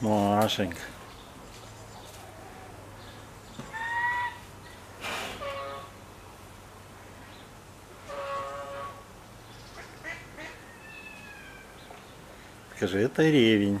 Машенька. Скажи, это ревень.